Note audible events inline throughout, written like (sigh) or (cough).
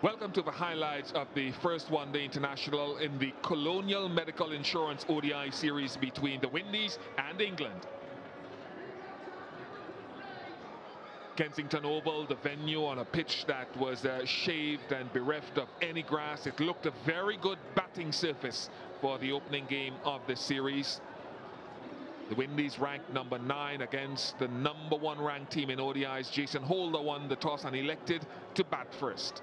Welcome to the highlights of the first one-day international in the Colonial Medical Insurance ODI series between the Windies and England. Kensington Oval, the venue on a pitch that was uh, shaved and bereft of any grass. It looked a very good batting surface for the opening game of the series. The Windies ranked number nine against the number one ranked team in ODIs. Jason Holder won the toss and elected to bat first.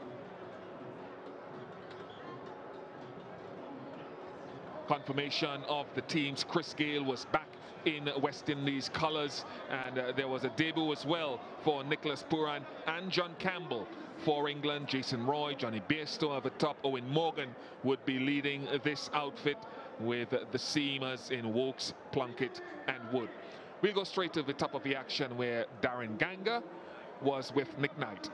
Confirmation of the teams. Chris Gayle was back in West Indies colours and uh, there was a debut as well for Nicholas Pooran and John Campbell for England. Jason Roy, Jonny Bairstow the top. Eoin Morgan would be leading this outfit with the seamers in Woakes, Plunkett and Wood. We'll go straight to the top of the action where Darren Ganga was with Nick Knight.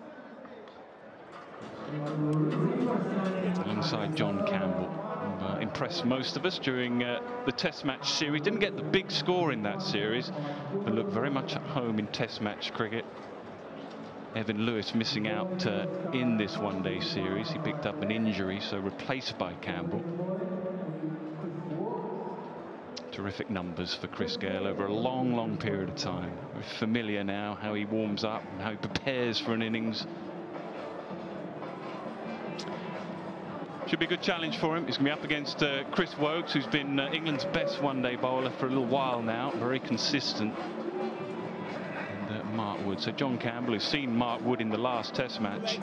Alongside John Campbell uh, impressed most of us during uh, the Test match series. Didn't get the big score in that series, but looked very much at home in Test match cricket. Evan Lewis missing out uh, in this one-day series. He picked up an injury, so replaced by Campbell. Terrific numbers for Chris Gayle over a long, long period of time. We're familiar now how he warms up and how he prepares for an innings. Should be a good challenge for him. He's going to be up against uh, Chris Woakes, who's been uh, England's best one-day bowler for a little while now, very consistent. And uh, Mark Wood. So John Campbell, who's seen Mark Wood in the last Test match.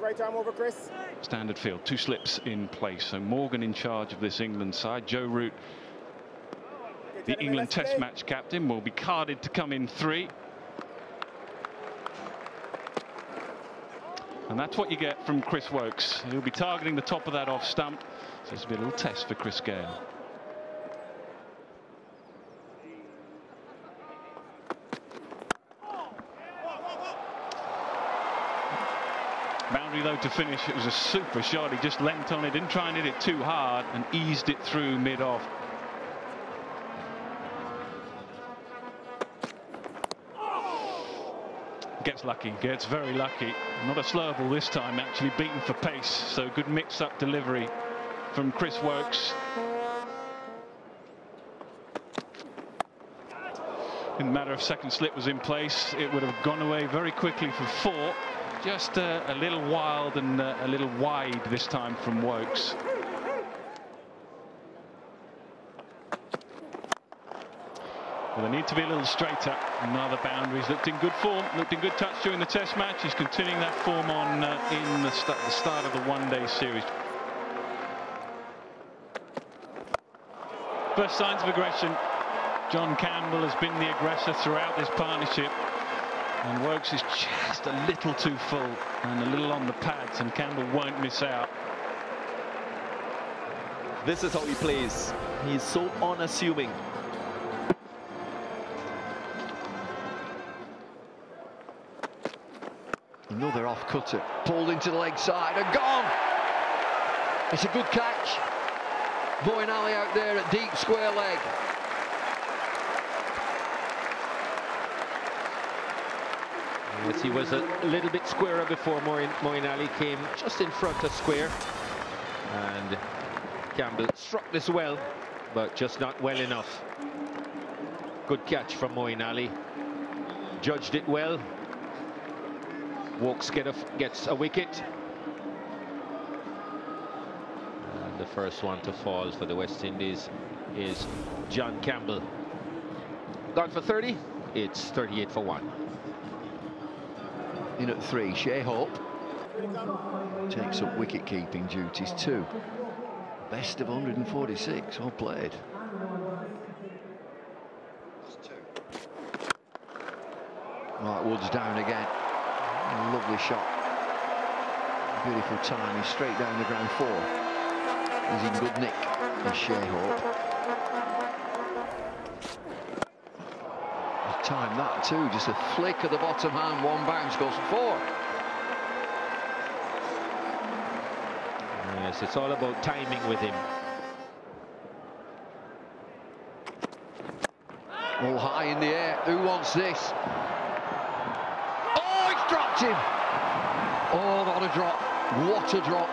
right arm over, Chris. Standard field, two slips in place. So Morgan in charge of this England side. Joe Root, the England Test match captain, will be carded to come in three. And that's what you get from Chris Woakes. He'll be targeting the top of that off stump. So be a little test for Chris Gayle. Boundary though to finish, it was a super shot. He just leant on it, didn't try and hit it too hard and eased it through mid-off. Gets lucky, gets very lucky. Not a slow ball this time, actually beaten for pace. So good mix-up delivery from Chris Woakes. In the matter of second slip was in place, it would have gone away very quickly for four. Just uh, a little wild and uh, a little wide this time from Woakes. Well, they need to be a little straighter. Another boundaries looked in good form, looked in good touch during the Test match. He's continuing that form on uh, in the, st the start of the one-day series. First signs of aggression. John Campbell has been the aggressor throughout this partnership. And Woakes is just a little too full and a little on the pads, and Campbell won't miss out. This is how he plays. He's so unassuming. Cutter, pulled into the leg side and gone. It's a good catch. Moeen Ali out there at deep square leg. Yes, he was a little bit squarer before Moeen, Moeen Ali came just in front of square. And Campbell struck this well, but just not well enough. Good catch from Moeen Ali. Judged it well, Woakes get a, gets a wicket. And the first one to fall for the West Indies is John Campbell. Gone for 30. It's 38 for one. In at three, Shai Hope takes up wicket-keeping duties too. Best of 146, all played. Mark Wood's down again. A lovely shot. Beautiful timing, straight down the ground four. He's in good nick, is Shai Hope. Time that too, just a flick of the bottom hand, one bounce goes four. Yes, it's all about timing with him. All high in the air, who wants this? Him. Oh, what a drop. What a drop.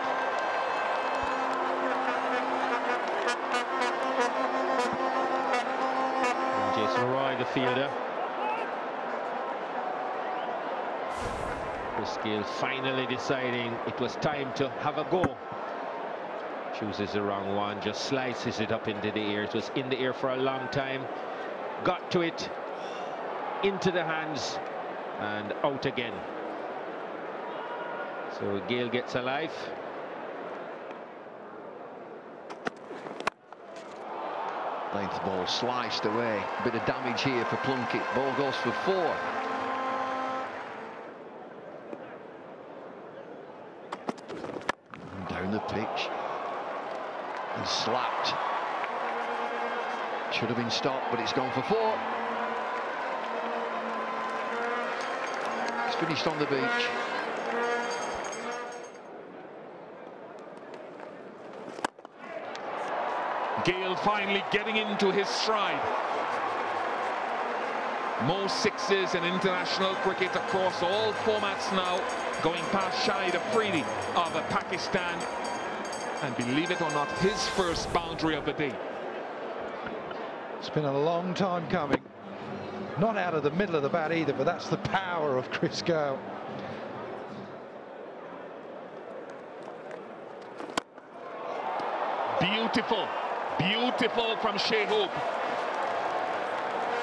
Jason Roy, the fielder. Chris finally deciding it was time to have a go. Chooses the wrong one, just slices it up into the air. It was in the air for a long time. Got to it, into the hands, and out again. So Gayle gets a life. Length ball sliced away. Bit of damage here for Plunkett. Ball goes for four. And down the pitch. And slapped. Should have been stopped, but it's gone for four. It's finished on the beach. Gayle finally getting into his stride. Most sixes in international cricket across all formats now, going past Shahid Afridi of Pakistan. And believe it or not, his first boundary of the day. It's been a long time coming. Not out of the middle of the bat either, but that's the power of Chris Gayle. Beautiful, beautiful from Shai Hope.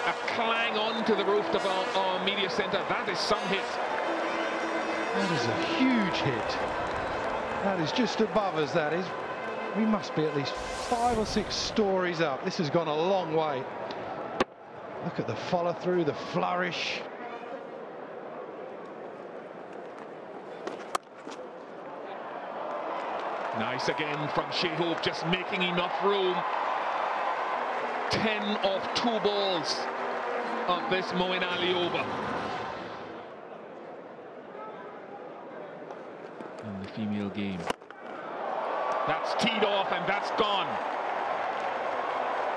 A clang onto the roof of our, our media centre. That is some hit. That is a huge hit. That is just above us, that is. We must be at least five or six stories up. This has gone a long way. Look at the follow through, the flourish. Nice again from Shai Hope, just making enough room. 10 off two balls of this Moeen Ali over. In the female game. That's teed off and that's gone.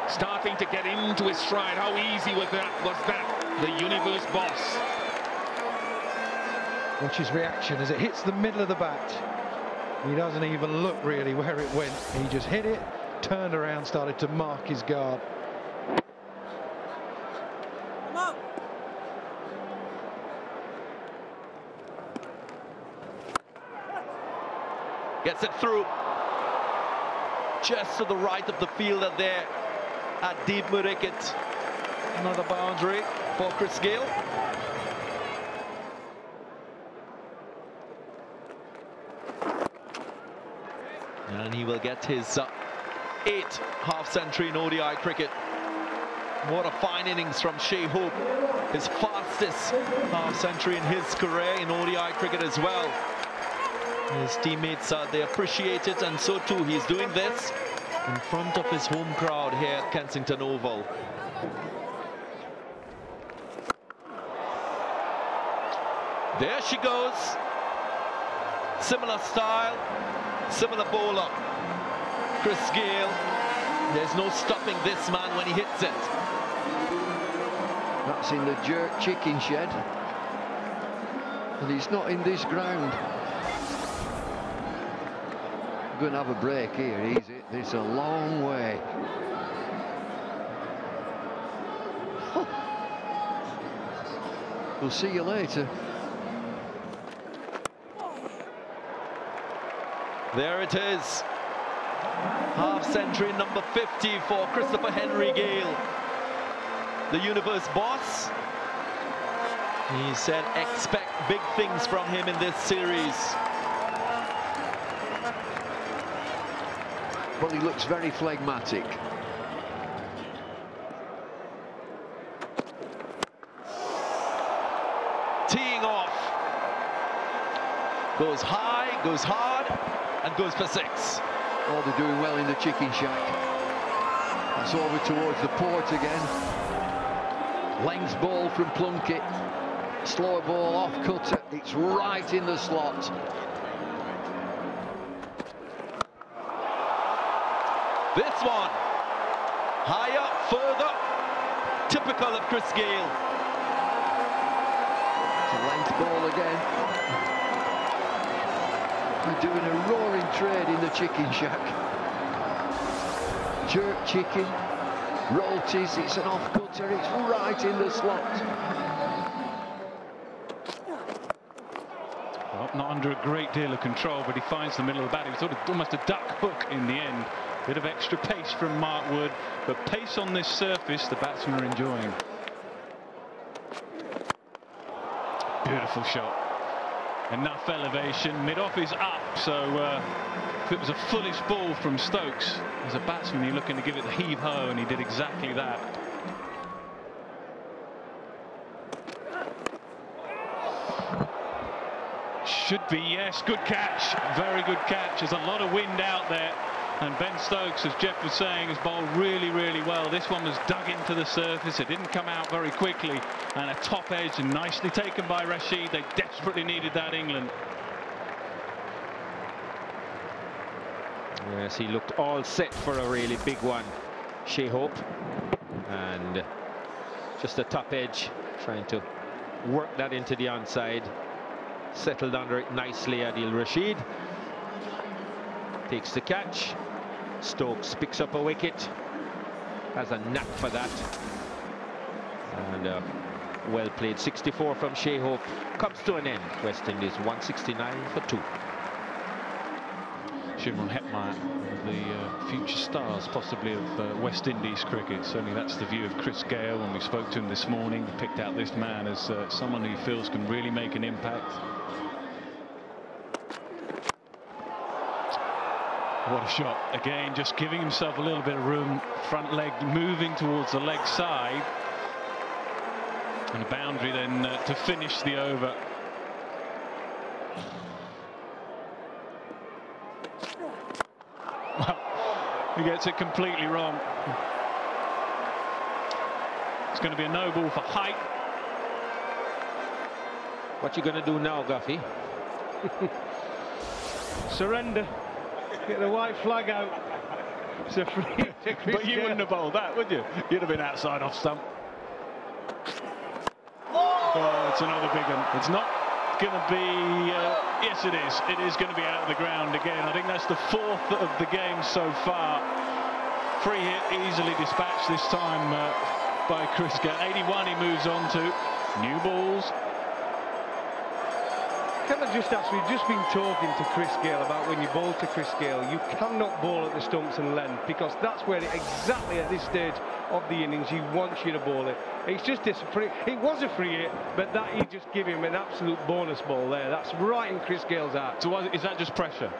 Starting to get into his stride. How easy was that? Was that the universe boss? Watch his reaction as it hits the middle of the bat. He doesn't even look really where it went. He just hit it, turned around, started to mark his guard. Gets it through. Just to the right of the fielder there at deep mid-wicket. Another boundary for Chris Gayle. And he will get his uh, eighth half-century in ODI cricket. What a fine innings from Shai Hope. His fastest half-century in his career in ODI cricket as well. His teammates, uh, they appreciate it, and so too he's doing this in front of his home crowd here at Kensington Oval. There she goes. Similar style, similar up. Chris Gayle. There's no stopping this man when he hits it. That's in the jerk chicken shed. And he's not in this ground. Going to have a break here, easy. It's a long way. (laughs) We'll see you later. There it is. Half century number 50 for Christopher Henry Gayle. The universe boss. He said expect big things from him in this series. Well, he looks very phlegmatic. Teeing off. Goes high, goes hard, and goes for six. Oh, they're doing well in the chicken shack. That's over towards the port again. Length ball from Plunkett. Slower ball off cutter. It's right in the slot. This one, higher, further, typical of Chris Gayle. It's a length ball again. They're doing a roaring trade in the chicken shack. Jerk chicken, rotis, it's an off-cutter, it's right in the slot. Well, not under a great deal of control, but he finds the middle of the bat. He was sort of almost a duck hook in the end. Bit of extra pace from Mark Wood, but pace on this surface the batsmen are enjoying. Beautiful shot. Enough elevation. Mid-off is up, so uh, if it was a fullish ball from Stokes, as a batsman you're looking to give it the heave-ho, and he did exactly that. Should be, yes. Good catch. Very good catch. There's a lot of wind out there. And Ben Stokes, as Jeff was saying, has bowled really, really well. This one was dug into the surface. It didn't come out very quickly. And a top edge and nicely taken by Rashid. They desperately needed that, England. Yes, he looked all set for a really big one, Shai Hope. And just a top edge, trying to work that into the onside. Settled under it nicely, Adil Rashid. Takes the catch. Stokes picks up a wicket. Has a knack for that. And uh, well played. 64 from Shai Hope comes to an end. West Indies 169 for two. Shimron of the uh, future stars, possibly of uh, West Indies cricket. Certainly that's the view of Chris Gayle when we spoke to him this morning. Picked out this man as uh, someone who feels can really make an impact. What a shot. Again, just giving himself a little bit of room. Front leg moving towards the leg side. And a boundary then uh, to finish the over. Well, he gets it completely wrong. It's going to be a no ball for height. What you going to do now, Guffey? Surrender. Get the white flag out. It's a free. (laughs) But you wouldn't have bowled that, would you? You'd have been outside off stump. Oh, it's another big one. It's not going to be... Uh, yes, it is. It is going to be out of the ground again. I think that's the fourth of the game so far. Free hit, easily dispatched this time uh, by Chris Gayle. 81 he moves on to. New balls. Can I just ask, we've just been talking to Chris Gayle about when you bowl to Chris Gayle, you cannot bowl at the stumps and length because that's where it, exactly at this stage of the innings he wants you to bowl it. It's just free, it was a free hit, but that you just give him an absolute bonus ball there. That's right in Chris Gayle's heart. So is that just pressure?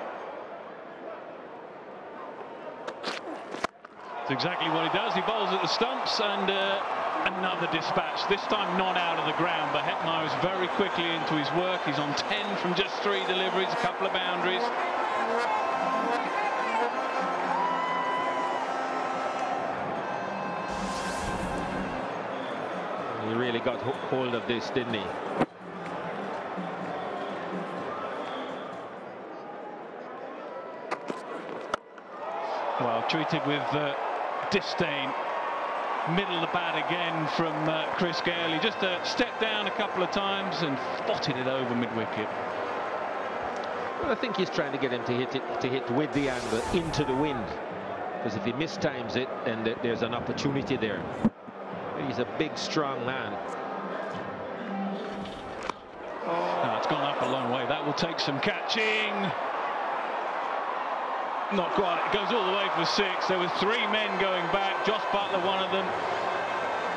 It's exactly what he does. He bowls at the stumps and uh, another dispatch. This time not out of the ground, but Hetmyer is very quickly into his work. He's on 10 from just three deliveries, a couple of boundaries. He really got hold of this, didn't he? Well, treated with uh, disdain. Middle of the bat again from uh, Chris Gayle. He just uh, stepped down a couple of times and spotted it over mid-wicket. Well, I think he's trying to get him to hit it to hit with the angle into the wind. Because if he mistimes it, then th there's an opportunity there. He's a big, strong man. Oh, it's gone up a long way. That will take some catching. Not quite. It goes all the way for six. There were three men going back. Jos Buttler, one of them.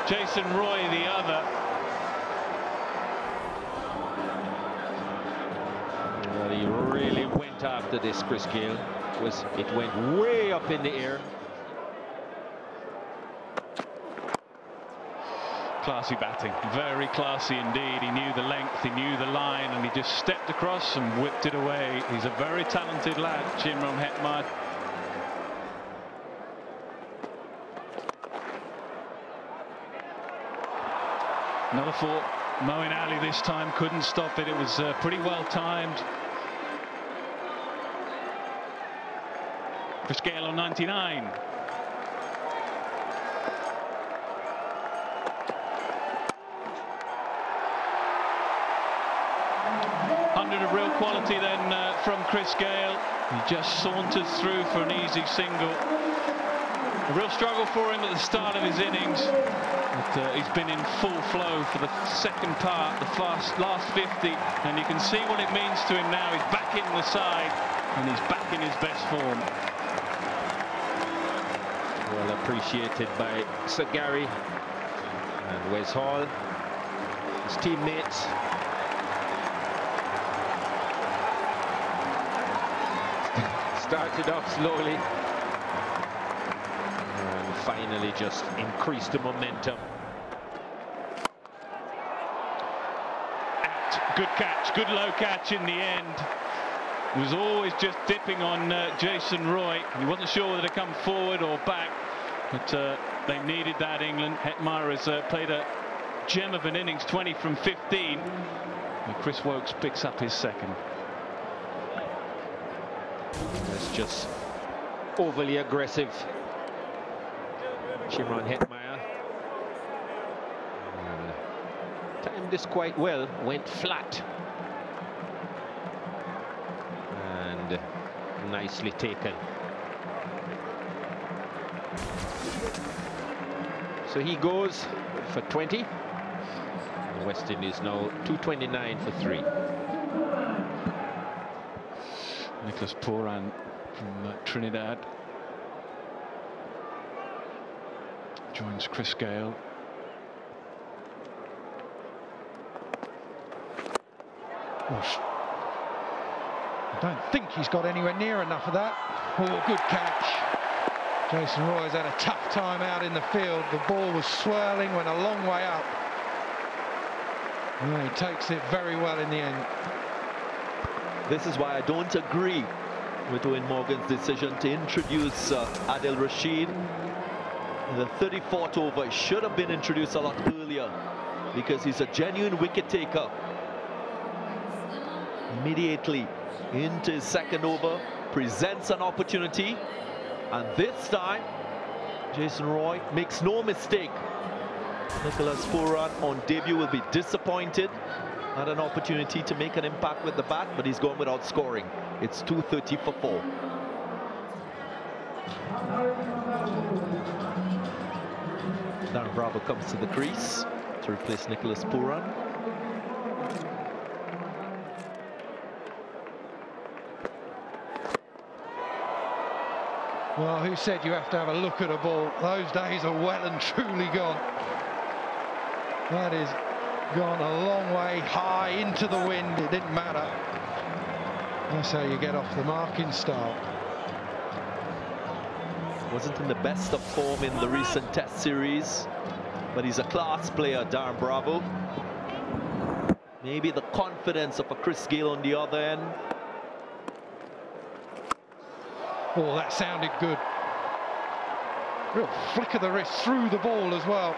Jason Roy, the other. Well, he really went after this, Chris Gill. Was it went way up in the air. Classy batting, very classy indeed. He knew the length, he knew the line, and he just stepped across and whipped it away. He's a very talented lad, Shimron Hetmyer. Another four. Moeen Ali this time couldn't stop it. It was uh, pretty well timed. Chris Gayle on 99. Hundred of real quality then uh, from Chris Gayle. He just saunters through for an easy single. A real struggle for him at the start of his innings. But, uh, he's been in full flow for the second part, the fast, last 50, and you can see what it means to him now. He's back in the side, and he's back in his best form. Well appreciated by Sir Gary and Wes Hall, his teammates. Started off slowly and finally just increased the momentum. Good catch, good low catch in the end. Was always just dipping on uh, Jason Roy. He wasn't sure whether to come forward or back, but uh, they needed that, England. Hetmyer has uh, played a gem of an innings, 20 from 15. And Chris Woakes picks up his second. That's just overly aggressive. Shimron Hetmyer. And timed this quite well, went flat. And nicely taken. So he goes for 20. And West Indies now 229 for three. Nicholas Pooran from uh, Trinidad joins Chris Gayle. I don't think he's got anywhere near enough of that. Oh, good catch. Jason Roy has had a tough time out in the field. The ball was swirling, went a long way up. Yeah, he takes it very well in the end. This is why I don't agree with Eoin Morgan's decision to introduce uh, Adil Rashid. The 34th over, should have been introduced a lot earlier because he's a genuine wicket taker. Immediately into his second over, presents an opportunity, and this time, Jason Roy makes no mistake. Nicholas Pooran on debut will be disappointed. Had an opportunity to make an impact with the bat, but he's gone without scoring. It's 230 for four. Darren Bravo comes to the crease to replace Nicholas Pooran. Well, who said you have to have a look at a ball? Those days are well and truly gone. That is gone a long way high into the wind. It didn't matter. That's how you get off the marking style. Wasn't in the best of form in the recent test series, but he's a class player, Darren Bravo. Maybe the confidence of a Chris Gayle on the other end. Oh, that sounded good. Real flick of the wrist through the ball as well.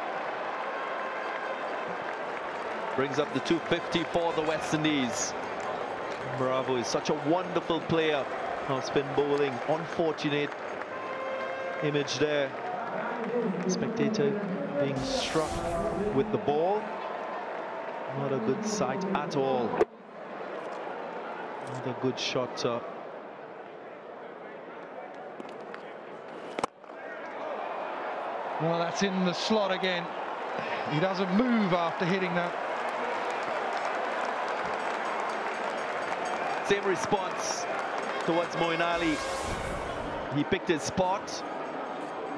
Brings up the 250 for the West Indies. Bravo is such a wonderful player of spin bowling. Unfortunate image there. Spectator being struck with the ball. Not a good sight at all. Not a good shot. Uh, Well, that's in the slot again. He doesn't move after hitting that. Same response towards Moeen Ali. He picked his spot.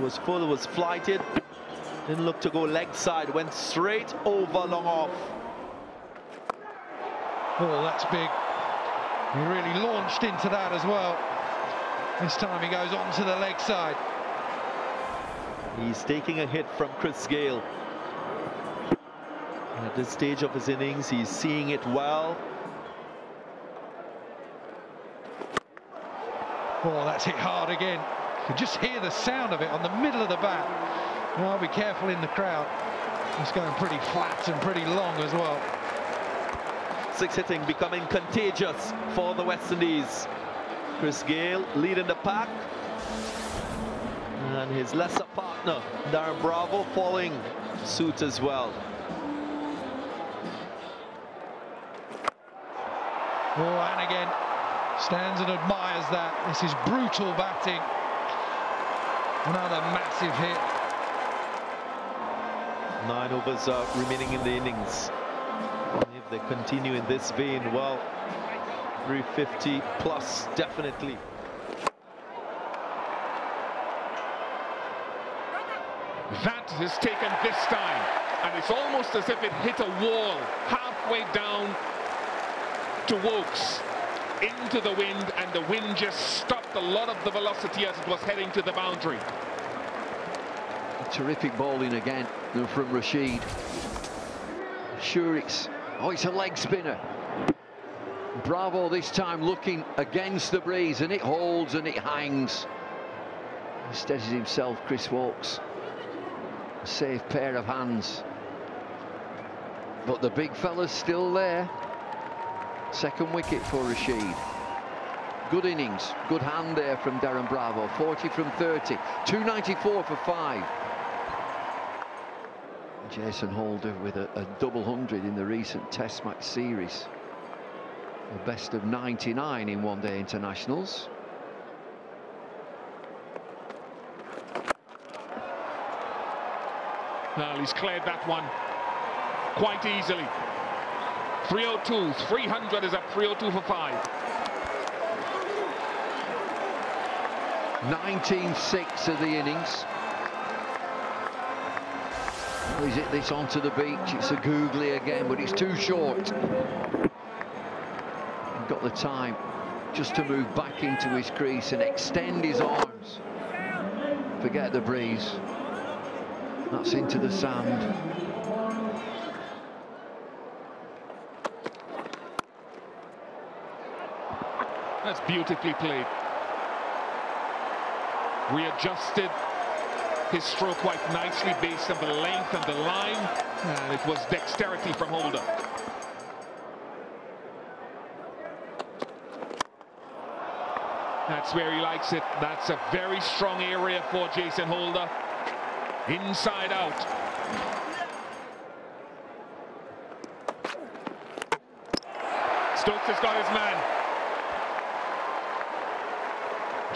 Was full, was flighted. Didn't look to go leg side. Went straight over long off. Oh, that's big. He really launched into that as well. This time he goes on to the leg side. He's taking a hit from Chris Gayle. At this stage of his innings, he's seeing it well. Oh, that's hit hard again. You can just hear the sound of it on the middle of the bat. Now be careful in the crowd. It's going pretty flat and pretty long as well. Six hitting becoming contagious for the West Indies. Chris Gayle leading the pack. And his lesser partner, Darren Bravo, following suit as well. Oh, and again, stands and admires that. This is brutal batting. Another massive hit. Nine overs are remaining in the innings. If they continue in this vein, well, 350 plus, definitely. That is taken this time, and it's almost as if it hit a wall halfway down to Woakes into the wind, and the wind just stopped a lot of the velocity as it was heading to the boundary. Terrific bowling again from Rashid. Sure, it's oh, it's a leg spinner. Bravo this time looking against the breeze, and it holds and it hangs. Steadies himself, Chris Woakes. A safe pair of hands. But the big fella's still there. Second wicket for Rashid. Good innings, good hand there from Darren Bravo. 40 from 30, 294 for five. Jason Holder with a, a double hundred in the recent Test match series. The best of 99 in one-day internationals. Well, he's cleared that one quite easily. 302, 300 is up, 302 for five. 19-6 of the innings. He's hit this onto the beach. It's a googly again, but it's too short. Got the time just to move back into his crease and extend his arms. Forget the breeze. That's into the sand. That's beautifully played. Readjusted his stroke quite nicely based on the length and the line. And it was dexterity from Holder. That's where he likes it. That's a very strong area for Jason Holder. Inside out. Stokes has got his man.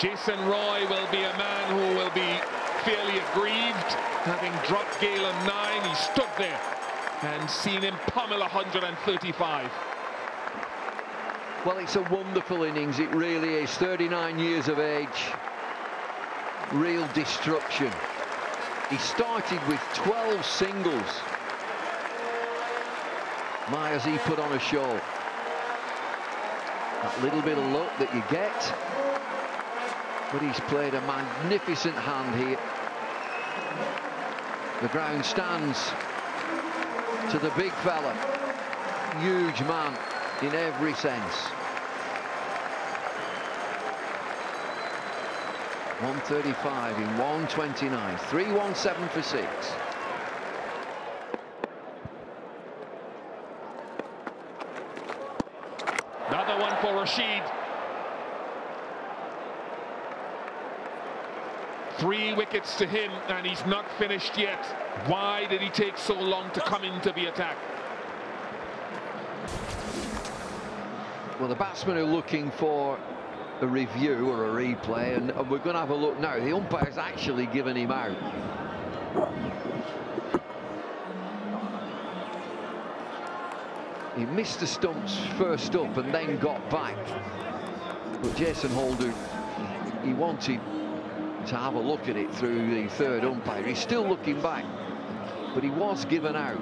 Jason Roy will be a man who will be fairly aggrieved. Having dropped on nine, he stood there and seen him pummel 135. Well, it's a wonderful innings, it really is. 39 years of age, real destruction. He started with 12 singles. My, has he put on a show. That little bit of luck that you get. But he's played a magnificent hand here. The ground stands to the big fella. Huge man in every sense. 135 in 129, 317 for six. Another one for Rashid. Three wickets to him, and he's not finished yet. Why did he take so long to come into the attack? Well, the batsmen are looking for a review or a replay, and, and we're going to have a look now. The umpire's actually given him out. He missed the stumps first up and then got back. But Jason Holder, he wanted to have a look at it through the third umpire. He's still looking back, but he was given out.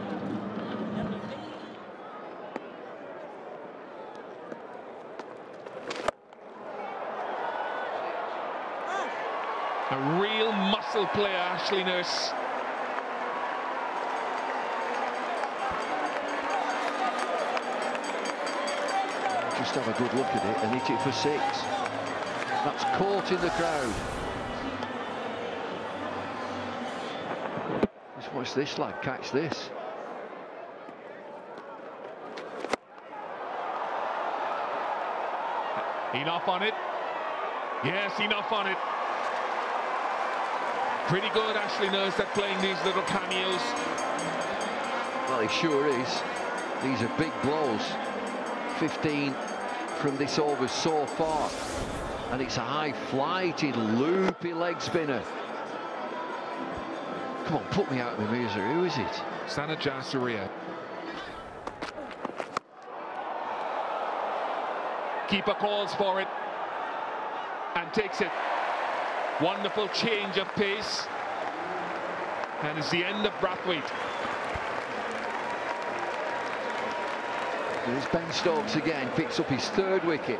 A real muscle player, Ashley Nurse. Just have a good look at it and hit it for six. That's caught in the crowd. Watch this lad catch this. Enough on it. Yes, enough on it. Pretty good, Ashley Nurse, at playing these little cameos. Well, he sure is. These are big blows. 15 from this over so far. And it's a high-flighted, loopy leg spinner. Come on, put me out of my misery. Who is it? Sana Jasiria. Keeper calls for it and takes it. Wonderful change of pace. And it's the end of Brathwaite. It's Ben Stokes again, picks up his third wicket.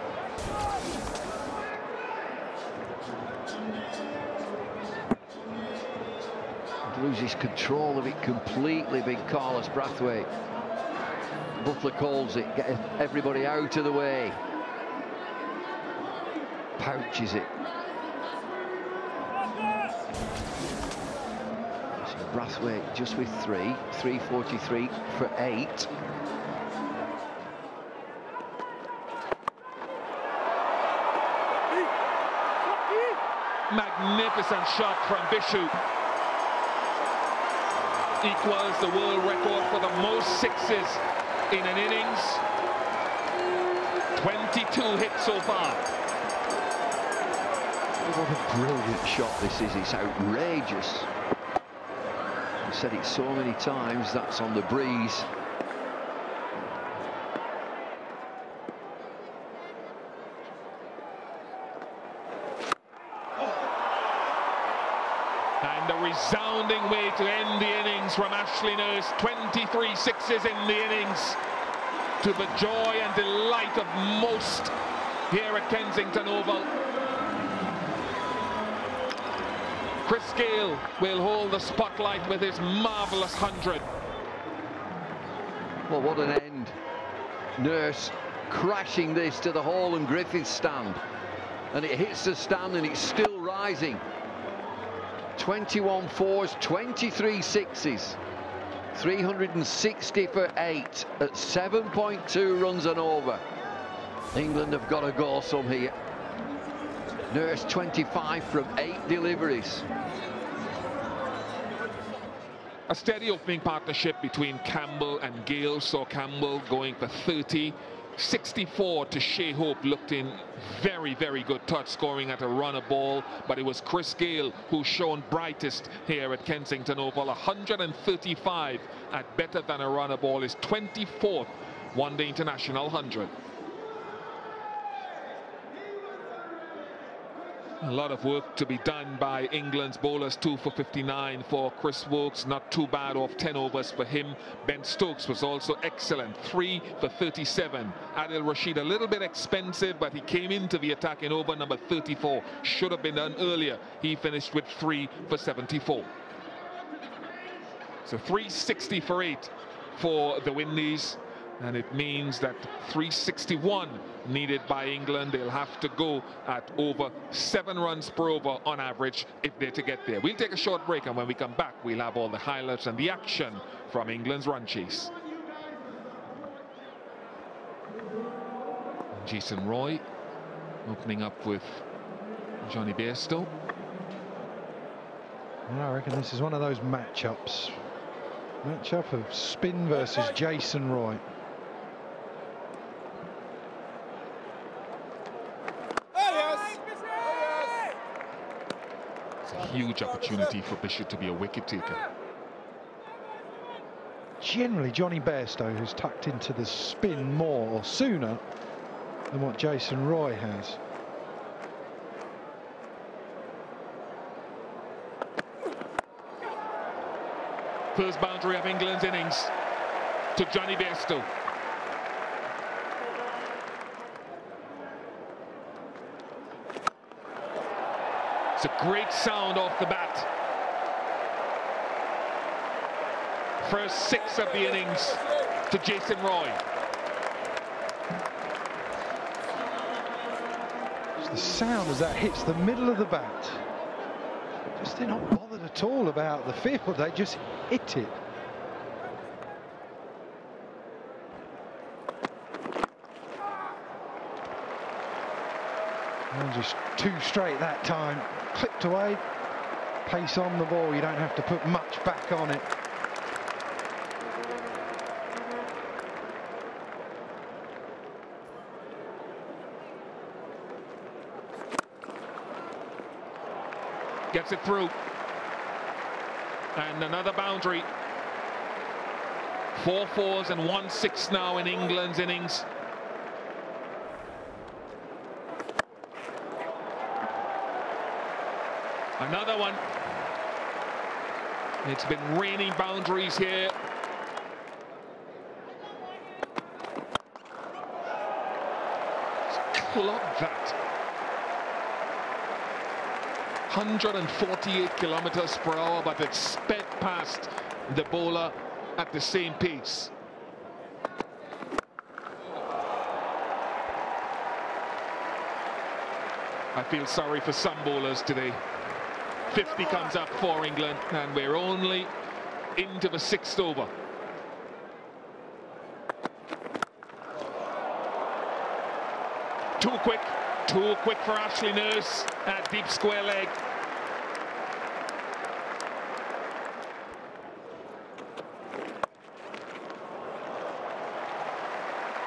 Loses control of it completely, big Carlos Brathwaite. Buttler calls it, get everybody out of the way. Pouches it. So Brathwaite just with three, 343 for eight. Magnificent shot from Bishoo. Equals the world record for the most sixes in an innings. 22 hits so far. What a brilliant shot this is. It's outrageous. I've said it so many times, that's on the breeze. And a resounding way to end the innings from Ashley Nurse. 23 sixes in the innings to the joy and delight of most here at Kensington Oval. Chris Gayle will hold the spotlight with his marvellous 100. Well, what an end. Nurse crashing this to the Hall and Griffith stand. And it hits the stand and it's still rising. 21 fours, 23 sixes. 360 for eight at 7.2 runs and over. England have got to go some here. Nurse 25 from eight deliveries. A steady opening partnership between Campbell and Gayle saw Campbell going for 30. 64 to Shai Hope looked in very, very good touch, scoring at a runner ball, but it was Chris Gayle who shone brightest here at Kensington Oval. 135 at better than a runner ball is 24th one day international 100. A lot of work to be done by England's bowlers. Two for 59 for Chris Woakes. Not too bad off 10 overs for him. Ben Stokes was also excellent. Three for 37. Adil Rashid a little bit expensive, but he came into the attack in over number 34. Should have been done earlier. He finished with three for 74. So 360 for eight for the Windies and it means that 361 needed by England. They'll have to go at over seven runs per over on average if they're to get there. We'll take a short break and when we come back we'll have all the highlights and the action from England's run chase. Jason Roy opening up with Jonny Bairstow. I reckon this is one of those matchups. Matchup of spin versus Jason Roy. Huge opportunity for Bishoo to be a wicket taker. Generally, Jonny Bairstow, has tucked into the spin more or sooner than what Jason Roy has. First boundary of England's innings to Jonny Bairstow. Great sound off the bat. First six of the innings to Jason Roy. It's the sound as that hits the middle of the bat. Just they're not bothered at all about the field, they just hit it. And just two straight that time clipped away, pace on the ball, you don't have to put much back on it. Gets it through. And another boundary. Four fours and one six now in England's innings. Another one. It's been raining boundaries here. Club that. 148 kilometers per hour, but it sped past the bowler at the same pace. I feel sorry for some bowlers today. 50 comes up for England, and we're only into the sixth over. Too quick, too quick for Ashley Nurse at deep square leg.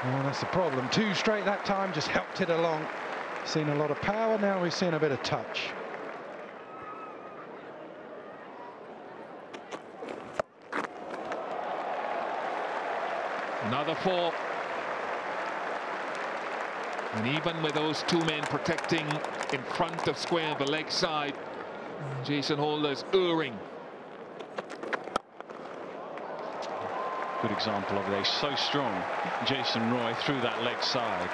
Well, that's the problem. Two straight that time just helped it along. Seen a lot of power, now we've seen a bit of touch. Another four. And even with those two men protecting in front of square the leg side, Jason Holder's erring. Good example of it. So strong. Jason Roy through that leg side.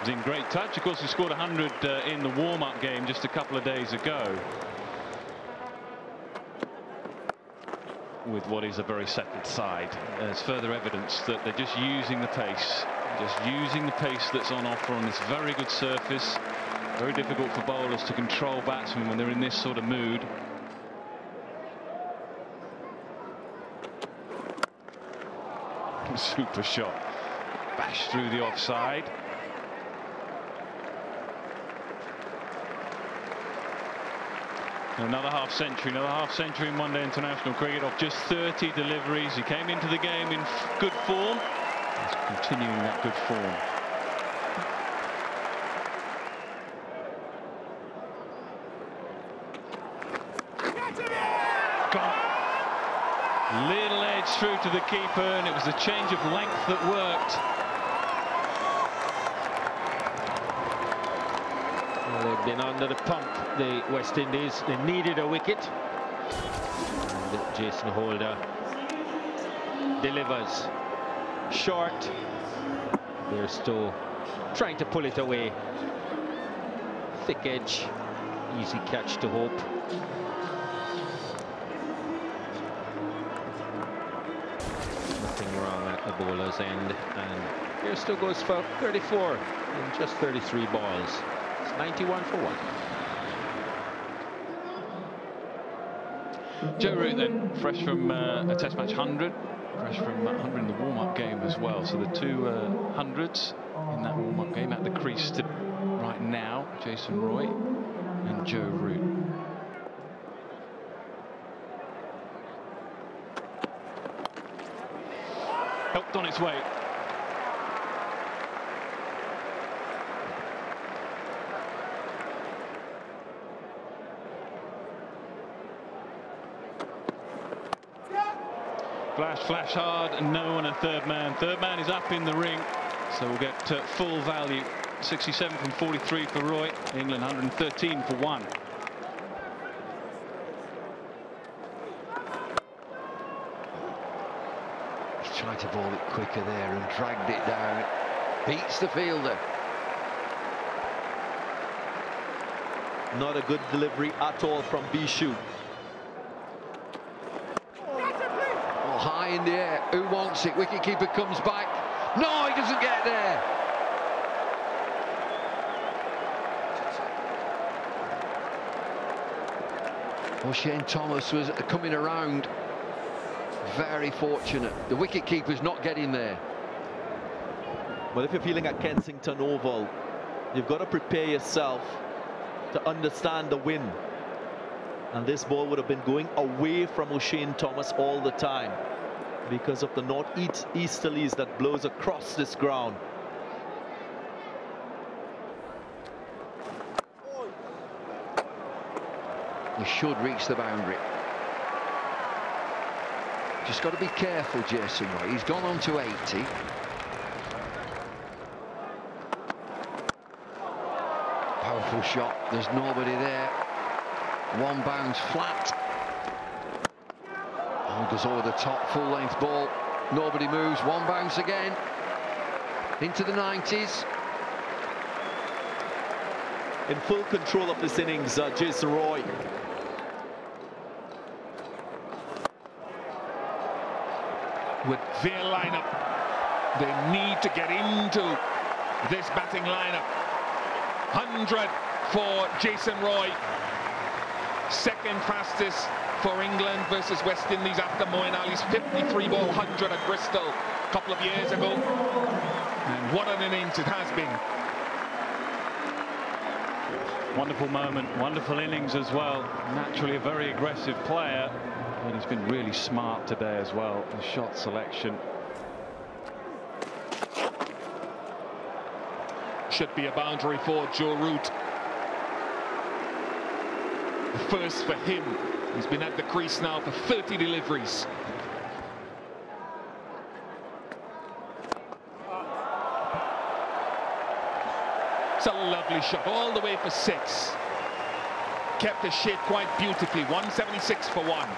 He's in great touch. Of course, he scored 100 uh, in the warm-up game just a couple of days ago. With what is a very settled side. There's further evidence that they're just using the pace. Just using the pace that's on offer on this very good surface. Very difficult for bowlers to control batsmen when they're in this sort of mood. (laughs) Super shot. Bash through the offside. Another half century, another half century in one day international cricket off just 30 deliveries. He came into the game in good form. He's continuing that good form. Little edge through to the keeper, and it was a change of length that worked. Well, they've been under the pump, the West Indies. They needed a wicket. And Jason Holder delivers short. They're still trying to pull it away. Thick edge, easy catch to hope. Nothing wrong at the bowler's end. And Bairstow goes for 34 in just 33 balls. It's 91 for one. Joe Root then, fresh from uh, a Test match 100, fresh from 100 in the warm-up game as well. So the two uh, hundreds in that warm-up game at the crease right now, Jason Roy and Joe Root. Helped on its way. Flash, flash hard, and no one a third man. Third man is up in the ring, so we'll get uh, full value. 67 from 43 for Roy. England 113 for one. He's tried to ball it quicker there and dragged it down. Beats the fielder. Not a good delivery at all from Bishoo. Oh, high in the air. Who wants it? Wicketkeeper comes back. No, he doesn't get there. Well, Shane Thomas was coming around. Very fortunate. The wicketkeeper's not getting there. Well, if you're feeling at Kensington Oval, you've got to prepare yourself to understand the win. And this ball would have been going away from O'Shane Thomas all the time because of the northeast easterlies that blows across this ground. He should reach the boundary. Just got to be careful, Jason. He's gone on to 80. Powerful shot. There's nobody there. One bounce flat. And goes over the top, full length ball. Nobody moves. One bounce again. Into the 90s. In full control of this innings, uh, Jason Roy. with their lineup. They need to get into this batting lineup. 100 for Jason Roy. Second fastest for England versus West Indies after Moeen Ali's 53 ball 100 at Bristol a couple of years ago. And what an innings it has been. Wonderful moment, wonderful innings as well. Naturally a very aggressive player. And he's been really smart today as well. The shot selection. Should be a boundary for Joe Root. The first for him. He's been at the crease now for 30 deliveries. It's a lovely shot all the way for six. Kept the shape quite beautifully. 176 for one.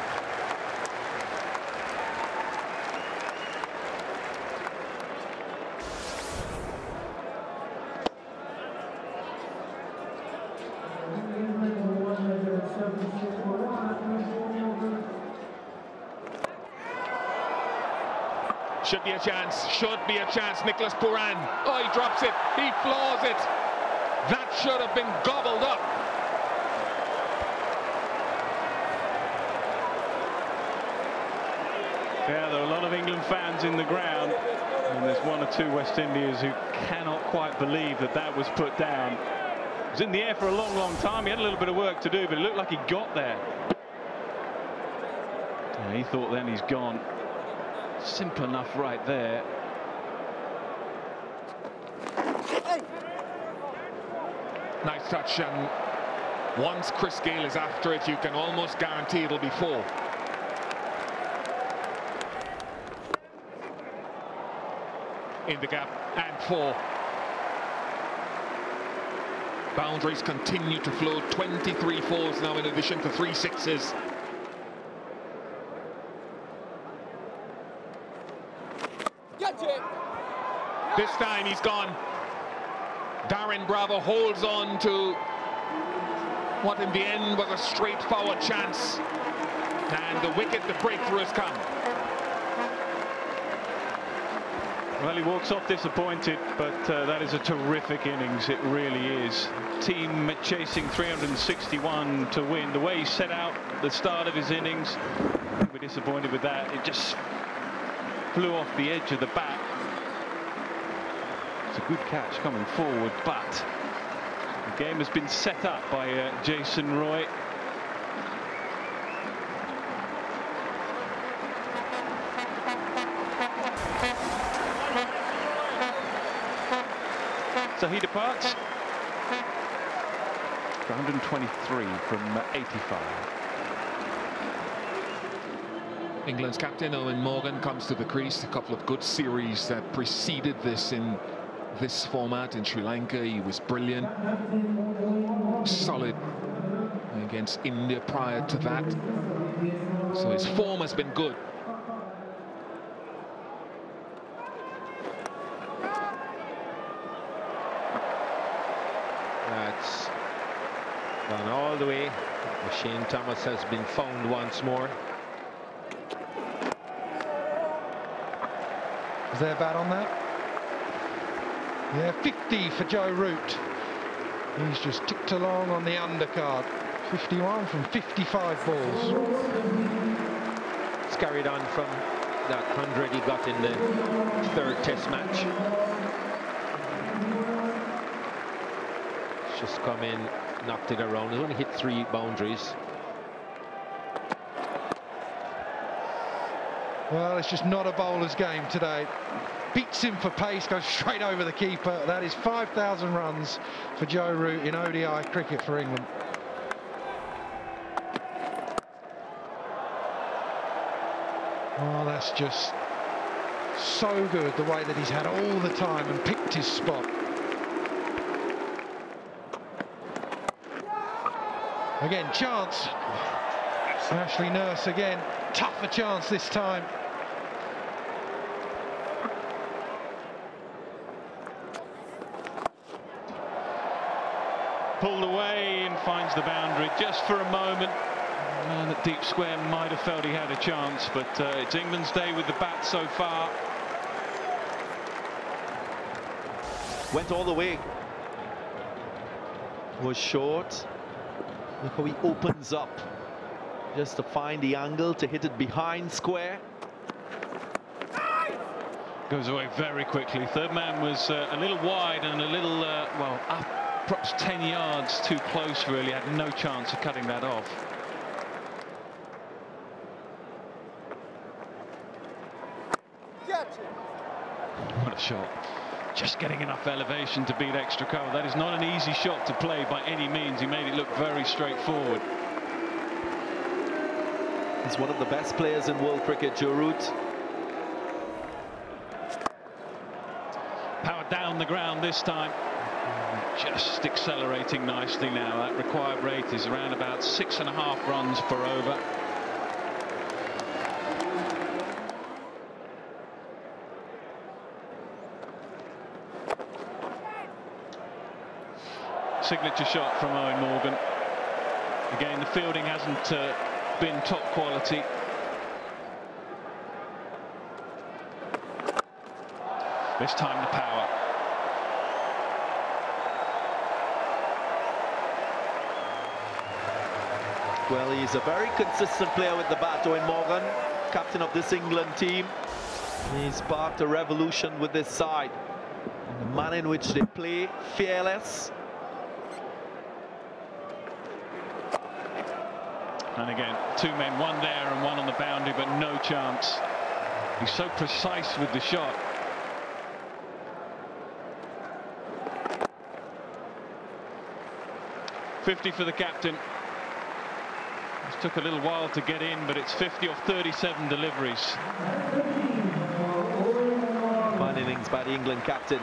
Should be a chance, should be a chance. Nicholas Pooran. Oh, he drops it, he floors it. That should have been gobbled up. Yeah, there are a lot of England fans in the ground. And there's one or two West Indians who cannot quite believe that that was put down. It was in the air for a long, long time. He had a little bit of work to do, but it looked like he got there. Yeah, he thought then he's gone. Simple enough right there. Nice touch, and once Chris Gayle is after it, you can almost guarantee it'll be four. In the gap, and four. Boundaries continue to flow, 23 fours now in addition to three sixes. This time he's gone. Darren Bravo holds on to what in the end was a straightforward chance. And the wicket, the breakthrough has come. Well, he walks off disappointed, but uh, that is a terrific innings. It really is. Team chasing 361 to win. The way he set out the start of his innings, we're disappointed with that. It just flew off the edge of the bat. It's a good catch coming forward, but the game has been set up by uh, Jason Roy. So he departs. 123 from 85. England's captain Eoin Morgan comes to the crease. A couple of good series that preceded this in this format in Sri Lanka. He was brilliant, solid against India prior to that. So his form has been good. That's gone all the way. Shane Thomas has been found once more. Is there a bat on that? Yeah, 50 for Joe Root. He's just ticked along on the undercard. 51 from 55 balls. It's carried on from that 100 he got in the third test match. It's just come in, knocked it around. He's only hit three boundaries. Well, it's just not a bowler's game today beats him for pace, goes straight over the keeper. That is 5,000 runs for Joe Root in ODI cricket for England. Oh, that's just so good, the way that he's had all the time and picked his spot. Again, chance. Ashley Nurse again. Tougher chance this time. Finds the boundary just for a moment. And at deep square might have felt he had a chance, but uh, it's England's day with the bat so far. Went all the way. Was short. Look how he opens up. Just to find the angle to hit it behind square. Goes away very quickly. Third man was uh, a little wide and a little, uh, well, up perhaps 10 yards too close, really. Had no chance of cutting that off. What a shot. Just getting enough elevation to beat extra cover. That is not an easy shot to play by any means. He made it look very straightforward. He's one of the best players in world cricket, Joe Root. Power down the ground this time. Just accelerating nicely now. That required rate is around about six and a half runs per over. Signature shot from Eoin Morgan. Again, the fielding hasn't uh, been top quality. This time the power. Well, he's a very consistent player with the bat, Eoin Morgan, captain of this England team. He sparked a revolution with this side. The manner in which they play, fearless. And again, two men, one there and one on the boundary, but no chance. He's so precise with the shot. Fifty for the captain. Took a little while to get in, but it's 50 off 37 deliveries. Fine innings by the England captain.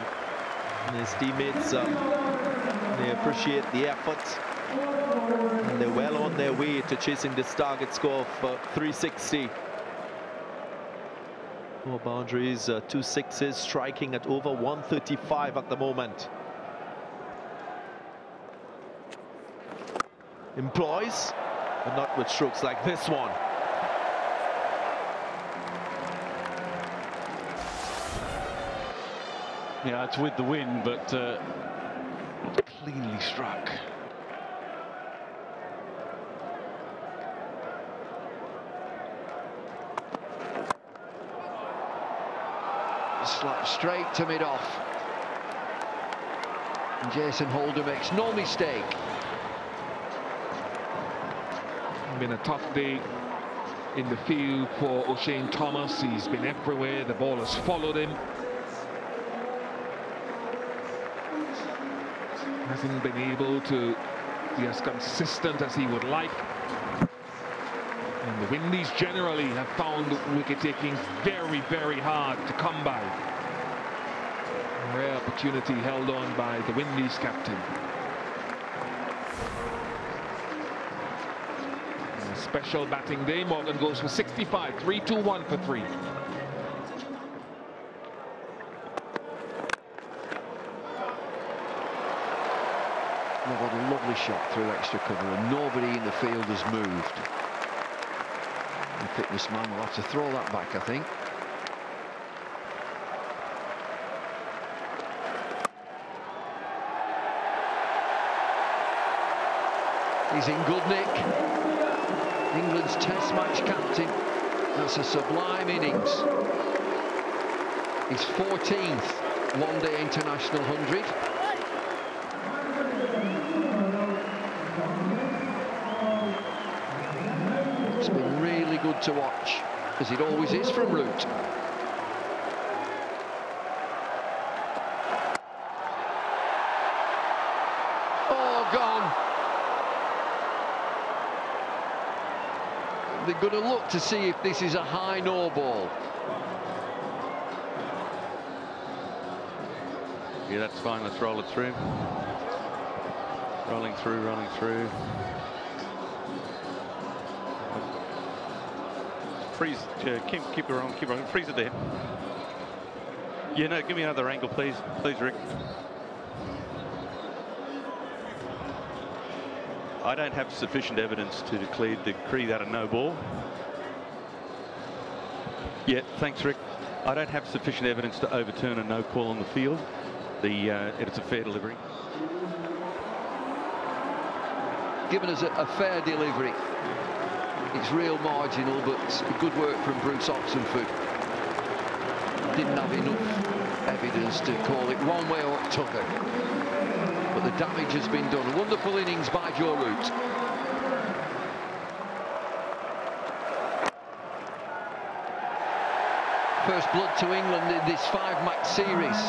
And his teammates, um, they appreciate the effort. And they're well on their way to chasing this target score for 360. Four boundaries, uh, two sixes, striking at over 135 at the moment. Employs, but not with strokes like this one. Yeah, it's with the wind, but uh, cleanly struck. Slapped straight to mid-off. Jason Holder makes no mistake. Been a tough day in the field for O'Shane Thomas. He's been everywhere. The ball has followed him. Hasn't been able to be as consistent as he would like. And the Windies generally have found wicket taking very, very hard to come by. A Rare opportunity held on by the Windies captain. Special batting day. Morgan goes for 65. 3-2-1 for three. Oh, what a lovely shot through extra cover and nobody in the field has moved. The fitness man will have to throw that back, I think. He's in good nick. England's test match captain. That's a sublime innings. His 14th one-day international 100. It's been really good to watch, as it always is from Root. Oh, gone. They're going to look to see if this is a high no ball. Yeah, that's fine. Let's roll it through. Rolling through, rolling through. Freeze, uh, keep, keep it on, keep it on. Freeze it there. Yeah, no, give me another angle, please. Please, Rick. I don't have sufficient evidence to declare, decree that a no ball. Yeah, thanks, Rick. I don't have sufficient evidence to overturn a no call on the field. The uh, it's a fair delivery. Given us a, a fair delivery. It's real marginal, but good work from Bruce Oxenford. Didn't have enough evidence to call it one way or t'other. But the damage has been done. Wonderful innings by Joe Root. First blood to England in this five-match series.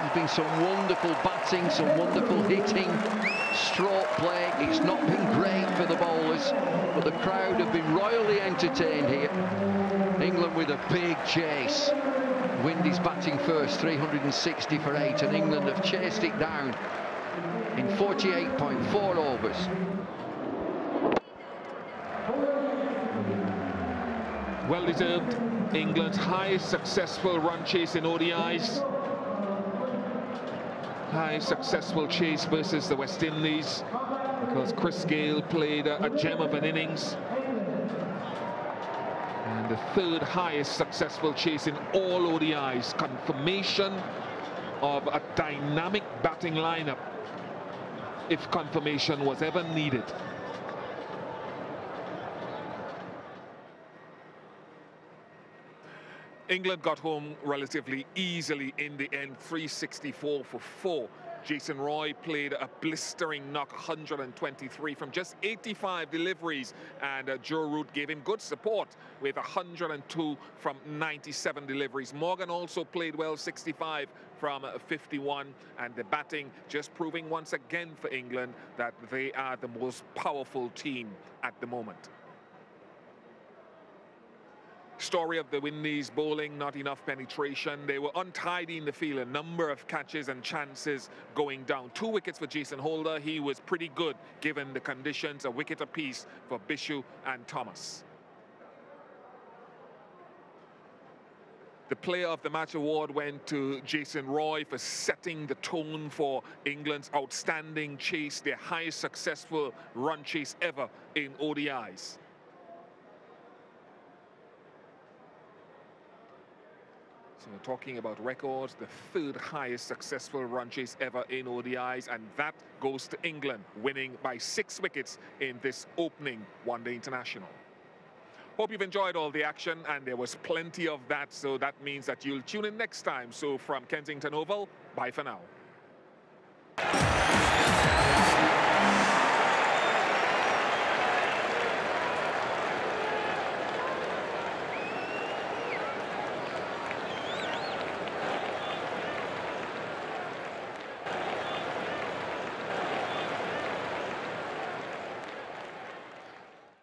There's been some wonderful batting, some wonderful hitting, stroke play. It's not been great for the bowlers, but the crowd have been royally entertained here. England with a big chase. Windies batting first, 360 for eight, and England have chased it down in 48.4 overs. Well deserved. England's highest successful run chase in ODIs high successful chase versus the West Indies because Chris Gayle played a, a gem of an innings third highest successful chase in all ODIs confirmation of a dynamic batting lineup if confirmation was ever needed England got home relatively easily in the end, 364 for four. Jason Roy played a blistering knock 123 from just 85 deliveries and uh, Joe Root gave him good support with 102 from 97 deliveries. Morgan also played well 65 from uh, 51 and the batting just proving once again for England that they are the most powerful team at the moment. Story of the Windies bowling, not enough penetration. They were untidy in the field, a number of catches and chances going down. Two wickets for Jason Holder. He was pretty good given the conditions, a wicket apiece for Bishoo and Thomas. The Player of the Match award went to Jason Roy for setting the tone for England's outstanding chase, their highest successful run chase ever in ODIs. Talking about records, the third highest successful run chase ever in ODIs, and that goes to England, winning by six wickets in this opening one-day international. Hope you've enjoyed all the action, and there was plenty of that, so that means that you'll tune in next time. So from Kensington Oval, bye for now.